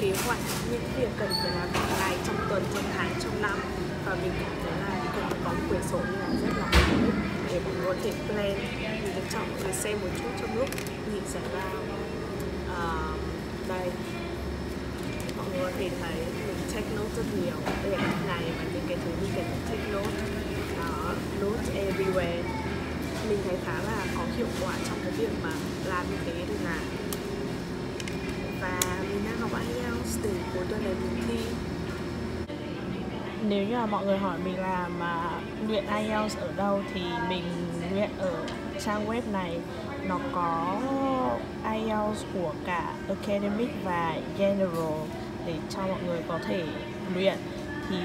kế hoạch những việc cần phải làm hàng ngày trong tuần trong tháng trong năm. Và mình cảm thấy là cần có một quyển sổ như là rất là hữu ích để mình có thể plan. Mình được chọn người xem một chút trong lúc nhìn giải ra. uh, đây. Mọi người có thể thấy mình take note rất nhiều đây là này và những cái thứ mình cần take note. Đó note everywhere. Mình thấy khá là có hiệu quả trong cái việc mà làm như thế nên là và mình đang học IELTS từ cuối tuần để mình thi. Nếu như là mọi người hỏi mình là mà luyện IELTS ở đâu thì mình luyện ở trang web này. Nó có IELTS của cả academic và general để cho mọi người có thể luyện. Thì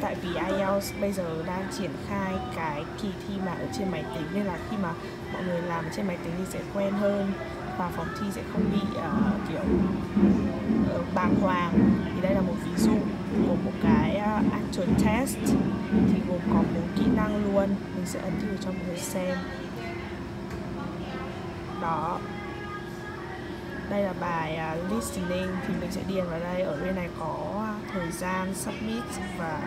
tại vì IELTS bây giờ đang triển khai cái kỳ thi mà ở trên máy tính nên là khi mà mọi người làm trên máy tính thì sẽ quen hơn và phòng thi sẽ không bị uh, kiểu uh, bàng hoàng. Thì đây là một ví dụ của một cái uh, actual test thì gồm có bốn kỹ năng luôn. Mình sẽ ấn thử cho mọi người xem. Đó. Đây là bài uh, listening thì mình sẽ điền vào đây. Ở bên này có thời gian submit và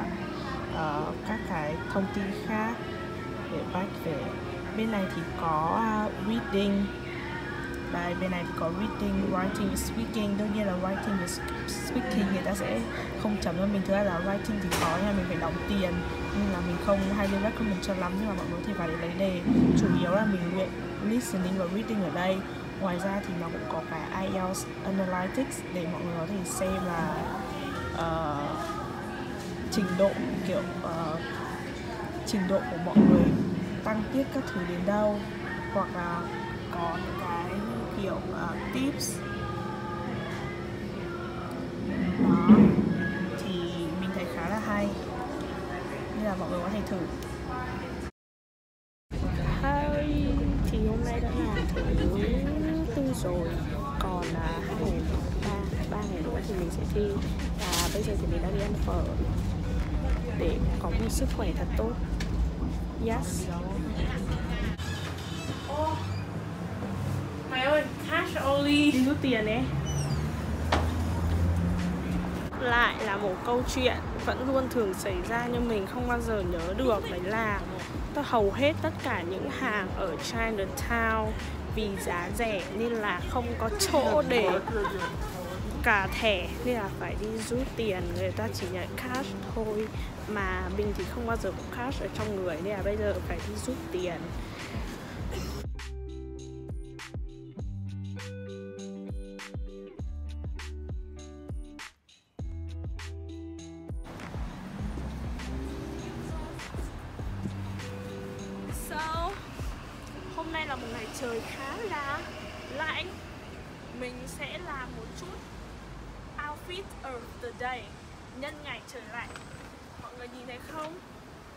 uh, các cái thông tin khác để back về. Bên này thì có uh, reading. Đây bên này thì có reading, writing, speaking. Đương nhiên là writing và speaking người ta sẽ không chấm cho mình. Thứ hai là writing thì có nha mình phải đóng tiền. Nên là mình không hay lên recommend cho lắm nhưng mà mọi người thì vào để lấy đề. Chủ yếu là mình luyện listening và reading ở đây. Ngoài ra thì nó cũng có cả IELTS Analytics để mọi người có thể xem là uh, trình độ kiểu uh, trình độ của mọi người tăng tiết các thứ đến đâu hoặc là có những cái kiểu uh, tips. Đó thì mình thấy khá là hay. Nên là mọi người có thể thử. Hi, thì hôm nay đã là thứ tư rồi. Còn là hai ngày ba ba ngày nữa thì mình sẽ thi. Và bây giờ thì mình đang đi ăn phở. Để có một sức khỏe thật tốt. Yes. Mày ơi, cash only. Đi rút tiền ấy. Lại là một câu chuyện vẫn luôn thường xảy ra nhưng mình không bao giờ nhớ được. Đấy là tôi hầu hết tất cả những hàng ở Chinatown vì giá rẻ nên là không có chỗ để cả thẻ nên là phải đi rút tiền người ta chỉ nhận cash thôi. Mà mình thì không bao giờ có cash ở trong người nên là bây giờ phải đi rút tiền. So, hôm nay là một ngày trời khá là lạnh. Mình sẽ làm một chút. Feet of the day, Nhân ngày trời lạnh. Mọi người nhìn thấy không?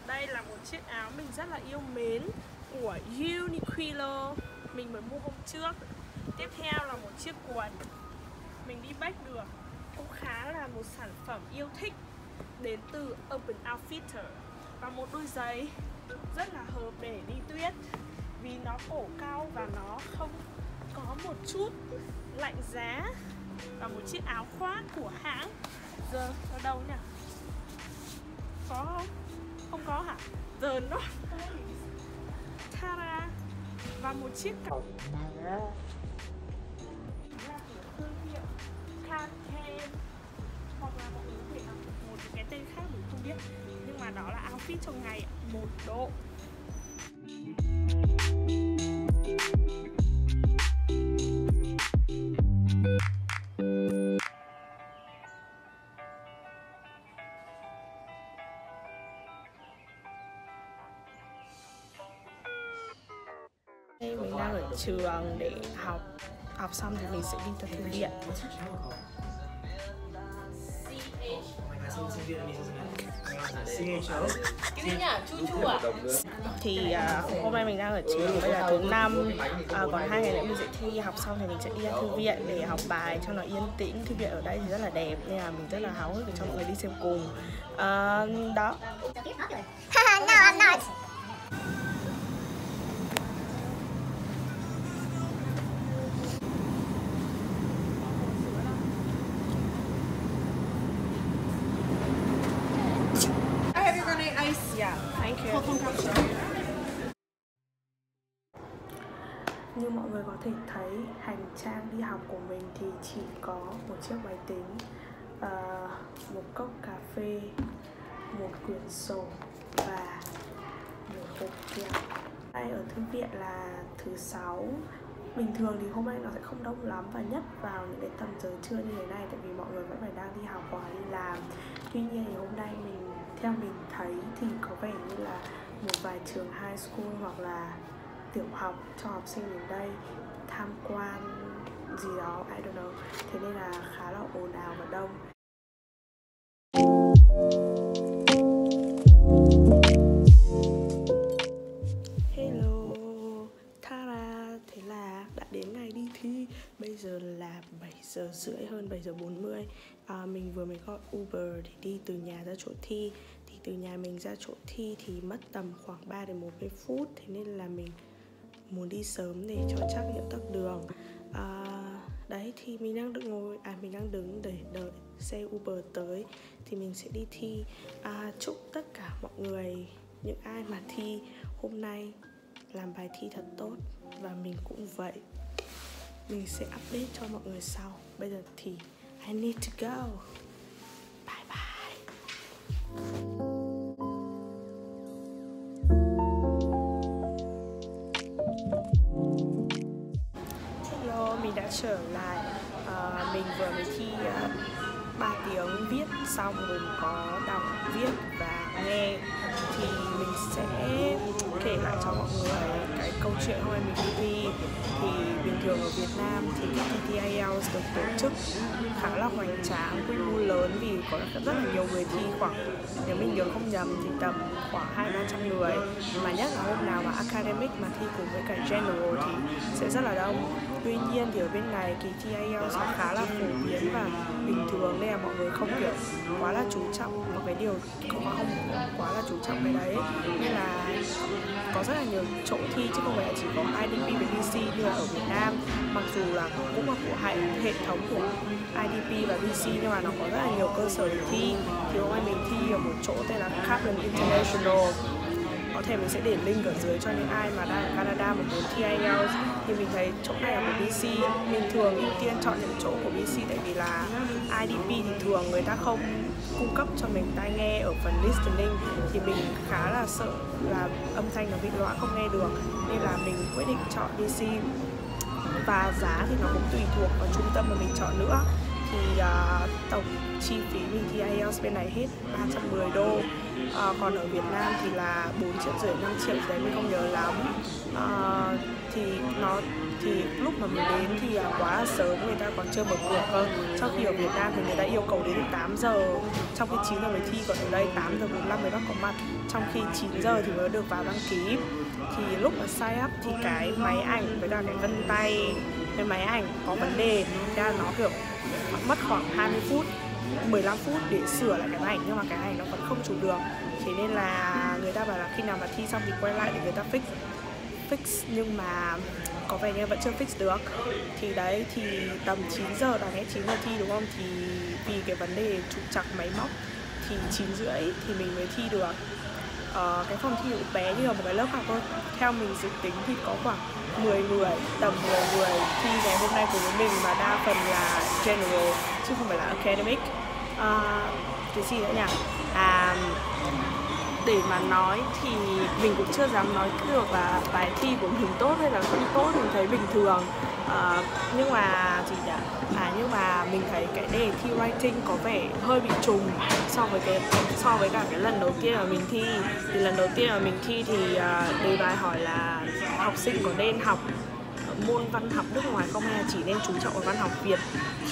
Đây là một chiếc áo mình rất là yêu mến Của Uniqlo. Mình mới mua hôm trước. Tiếp theo là một chiếc quần. Mình đi bách được. Cũng khá là một sản phẩm yêu thích Đến từ Urban Outfitter. Và một đôi giày rất là hợp để đi tuyết. Vì nó cổ cao và nó không có một chút lạnh giá và một chiếc áo khoác của hãng. Giờ, ở đâu nhỉ? Có không? Không có hả? Giờ nó Tara. Và một chiếc cặp là thương hiệu hoặc là mọi người có thể là một cái tên khác mình không biết. Nhưng mà đó là outfit trong ngày. Một độ. Đây mình đang ở trường để học. Học xong thì mình sẽ đi tới thư viện thì uh, hôm nay mình đang ở trường bây giờ thứ năm. Uh, còn hai ngày nữa mình sẽ thi. Học xong thì mình sẽ đi ra thư viện để học bài cho nó yên tĩnh. Thư viện ở đây thì rất là đẹp nên là mình rất là háo hức để cho mọi người đi xem cùng. Uh, đó. No, I'm not. Như mọi người có thể thấy, hành trang đi học của mình thì chỉ có một chiếc máy tính, uh, một cốc cà phê, một quyển sổ và một hộp kẹo. Đây ở thư viện là thứ sáu bình thường thì hôm nay nó sẽ không đông lắm và nhất vào những cái tầm giờ trưa như thế này tại vì mọi người vẫn phải đang đi học hoặc đi làm tuy nhiên thì hôm nay mình theo mình thấy thì có vẻ như là một vài trường high school hoặc là tiểu học cho học sinh đến đây tham quan gì đó I don't know. Thế nên là khá là ồn ào và đông. Hello Tara. Thế là đã đến ngày đi thi. Bây giờ là 7 giờ rưỡi hơn 7 giờ 40 à, Mình vừa mới gọi Uber để đi từ nhà ra chỗ thi. Thì từ nhà mình ra chỗ thi thì mất tầm khoảng 3 đến 40 phút. Thế nên là mình muốn đi sớm để cho chắc những tắc đường. À, đấy thì mình đang đứng ngồi à mình đang đứng để đợi xe Uber tới thì mình sẽ đi thi. À, chúc tất cả mọi người những ai mà thi hôm nay làm bài thi thật tốt và mình cũng vậy. Mình sẽ update cho mọi người sau. Bây giờ thì I need to go. Bye bye. Vừa mới thi à, uh, 3 tiếng viết xong gồm có đọc, viết và nghe Thì mình sẽ kể lại cho mọi người cái câu chuyện hôm nay mình đi thi. Thì bình thường ở Việt Nam thì các kỳ thi IELTS được tổ chức khá là hoành tráng, quy mô lớn Vì có rất là nhiều người thi khoảng, nếu mình nhớ không nhầm thì tầm khoảng hai ba trăm người. Mà nhất là hôm nào mà academic mà thi cùng với cả general thì sẽ rất là đông. Tuy nhiên thì ở bên này kỳ thi IELTS nó khá là phổ biến và bình thường nên là mọi người không, kiểu, quá là chú trọng một cái điều không không quá là chú trọng cái đấy. Nên là có rất là nhiều chỗ thi chứ không phải là chỉ có IDP và VC như là ở Việt Nam. Mặc dù là cũng là của hệ thống của IDP và VC nhưng mà nó có rất là nhiều cơ sở để thi. Thì hôm nay mình thi ở một chỗ tên là Kaplan International thể mình sẽ để link ở dưới cho những ai mà đang ở Canada mà muốn thi IELTS. Thì mình thấy chỗ này là của BC mình thường ưu tiên chọn những chỗ của BC tại vì là IDP thì thường người ta không cung cấp cho mình tai nghe ở phần listening. Thì mình khá là sợ là âm thanh nó bị loãng không nghe được. Nên là mình quyết định chọn BC và giá thì nó cũng tùy thuộc vào trung tâm mà mình chọn nữa. Thì uh, tổng chi phí mình thi IELTS bên này hết 310 đô à, còn ở Việt Nam thì là 4 triệu rưỡi 5 triệu đấy mình không nhớ lắm. À, thì nó thì lúc mà mình đến thì à, quá sớm người ta còn chưa mở cửa cơ. Trong khi ở Việt Nam thì người ta yêu cầu đến 8 giờ trong khi 9 giờ mới thi còn ở đây 8 giờ 45 mới bắt có mặt trong khi 9 giờ thì mới được vào đăng ký. Thì lúc mà sign up thì cái máy ảnh với cả cái vân tay cái máy ảnh có vấn đề. Ra nó kiểu mất khoảng 20 phút. 15 phút để sửa lại cái ảnh nhưng mà cái ảnh nó vẫn không chụp được. Thế nên là người ta bảo là khi nào mà thi xong thì quay lại để người ta fix fix. Nhưng mà có vẻ như vẫn chưa fix được. Thì đấy thì tầm 9 giờ đáng lẽ 9 giờ thi đúng không? Thì vì cái vấn đề trục chặt máy móc thì 9 rưỡi thì mình mới thi được. Ờ, cái phòng thi cũng bé như là một cái lớp học thôi. Theo mình dự tính thì có khoảng 10 người tầm 10 người thi ngày hôm nay của mình mà đa phần là general chứ không phải là academic. À, cái gì nữa nhỉ? À để mà nói thì mình cũng chưa dám nói được là bài thi của mình tốt hay là không tốt mình thấy bình thường. À, nhưng mà gì nhỉ? À nhưng mà mình thấy cái đề thi writing có vẻ hơi bị trùng so với cái so với cả cái lần đầu tiên mà mình thi. Thì lần đầu tiên mà mình thi thì uh, đề bài hỏi là học sinh có nên học môn văn học nước ngoài không hay là chỉ nên chú trọng vào văn học Việt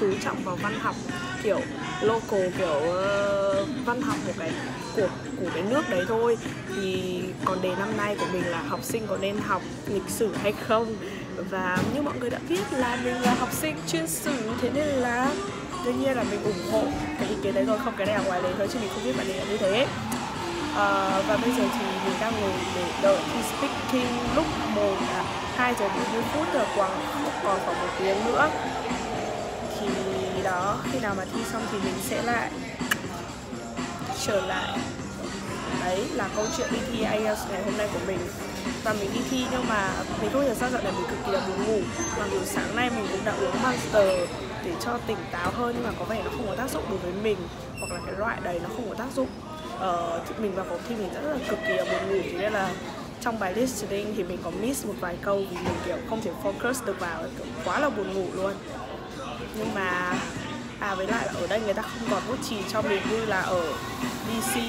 chú trọng vào văn học kiểu local kiểu uh, văn học của cái của của cái nước đấy thôi. Thì còn đề năm nay của mình là học sinh có nên học lịch sử hay không? Và như mọi người đã biết là mình là học sinh chuyên sử thế nên là đương nhiên là mình ủng hộ cái ý kiến đấy rồi không cái này là ngoài đấy thôi chứ mình không biết bạn ấy là như thế uh, và bây giờ thì mình đang ngồi để đợi thi speaking lúc một à, 2 giờ 40 phút rồi còn còn khoảng một tiếng nữa. Thì đó khi nào mà thi xong thì mình sẽ lại trở lại. Đấy đấy là câu chuyện đi thi IELTS ngày hôm nay của mình. Và mình đi thi nhưng mà mình không hiểu sao dạo này mình cực kỳ là buồn ngủ. Mặc dù sáng nay mình cũng đã uống Monster để cho tỉnh táo hơn nhưng mà có vẻ nó không có tác dụng đối với mình hoặc là cái loại đấy nó không có tác dụng. Ờ, mình vào cuộc thi mình rất là cực kỳ là buồn ngủ thế nên là trong bài listening thì mình có miss một vài câu vì mình kiểu không thể focus được vào kiểu quá là buồn ngủ luôn. Nhưng mà à với lại là ở đây người ta không còn bút chì cho mình như là ở DC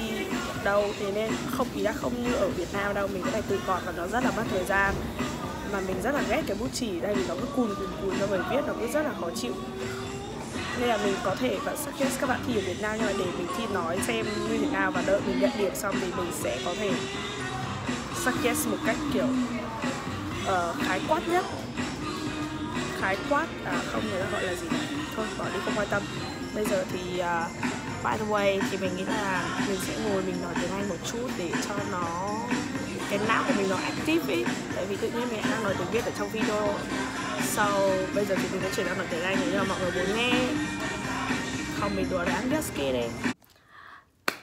đâu thế nên không ý là không như ở Việt Nam đâu mình có thể tự gọt và nó rất là mất thời gian mà mình rất là ghét cái bút chì đây vì nó cứ cùn cùn cùn cho mình viết nó cứ rất là khó chịu. Nên là mình có thể vẫn suggest các bạn thi ở Việt Nam nhưng mà để mình thi nói xem như thế nào và đợi mình nhận điểm xong thì mình sẽ có thể suggest một cách kiểu uh, khái quát nhất khái quát à không người ta gọi là gì thôi bỏ đi không quan tâm. Bây giờ thì uh, by the way thì mình nghĩ là mình sẽ ngồi mình nói tiếng Anh một chút để cho nó cái não của mình nó active ấy. Tại vì tự nhiên mình nói tiếng Việt ở trong video. Sau, bây giờ thì mình sẽ chuyển sang nói tiếng Anh để cho mọi người muốn nghe. Không mình đùa đáng biết kia đây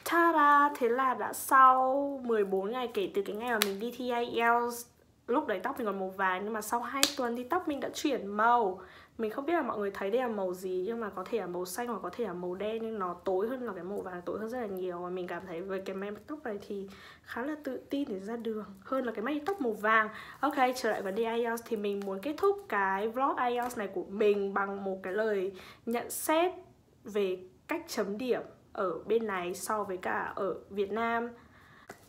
Ta-da! Thế là đã sau 14 ngày kể từ cái ngày mà mình đi thi IELTS Lúc đấy tóc mình còn màu vàng, nhưng mà sau 2 tuần thì tóc mình đã chuyển màu mình không biết là mọi người thấy đây là màu gì, nhưng mà có thể là màu xanh hoặc có thể là màu đen, nhưng nó tối hơn là cái màu vàng tối hơn rất là nhiều. Và mình cảm thấy với cái mái tóc này thì khá là tự tin để ra đường hơn là cái mái tóc màu vàng. Ok, trở lại vấn đề IELTS thì mình muốn kết thúc cái vlog IELTS này của mình bằng một cái lời nhận xét về cách chấm điểm ở bên này so với cả ở Việt Nam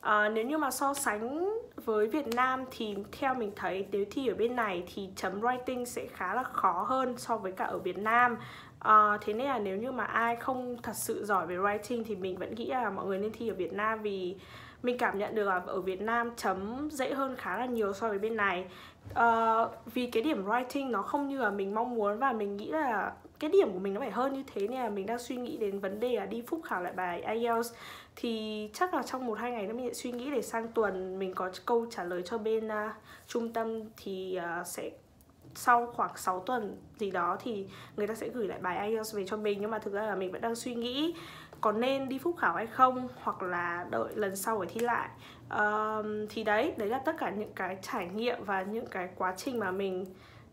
à, nếu như mà so sánh với Việt Nam thì theo mình thấy nếu thi ở bên này thì chấm writing sẽ khá là khó hơn so với cả ở Việt Nam. À, thế nên là nếu như mà ai không thật sự giỏi về writing thì mình vẫn nghĩ là mọi người nên thi ở Việt Nam vì mình cảm nhận được là ở Việt Nam chấm dễ hơn khá là nhiều so với bên này. Uh, vì cái điểm writing nó không như là mình mong muốn và mình nghĩ là cái điểm của mình nó phải hơn như thế nên là mình đang suy nghĩ đến vấn đề là đi phúc khảo lại bài IELTS. Thì chắc là trong một hai ngày nữa mình sẽ suy nghĩ để sang tuần mình có câu trả lời cho bên uh, trung tâm thì uh, sẽ sau khoảng 6 tuần gì đó thì người ta sẽ gửi lại bài IELTS về cho mình. Nhưng mà thực ra là mình vẫn đang suy nghĩ có nên đi phúc khảo hay không hoặc là đợi lần sau để thi lại. Uh, thì đấy đấy là tất cả những cái trải nghiệm và những cái quá trình mà mình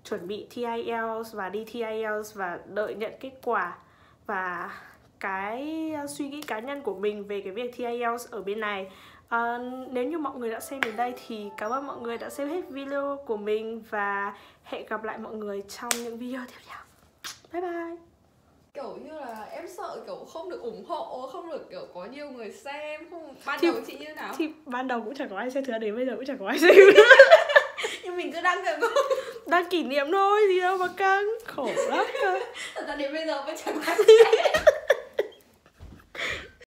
chuẩn bị thi IELTS và đi thi IELTS và đợi nhận kết quả và cái ờ, suy nghĩ cá nhân của mình về cái việc thi IELTS ở bên này. À, nếu như mọi người đã xem đến đây thì cảm ơn mọi người đã xem hết video của mình và hẹn gặp lại mọi người trong những video tiếp theo. Bye bye. Kiểu như là em sợ kiểu không được ủng hộ không được kiểu có nhiều người xem không ban thì, đầu chị như nào? thì ban đầu cũng chẳng có ai xem thứ đến bây giờ cũng chẳng có ai xem. Nhưng mình cứ đăng rồi đang kỷ niệm thôi gì đâu mà căng. Khổ lắm cơ. Thật ra đến bây giờ vẫn chẳng xem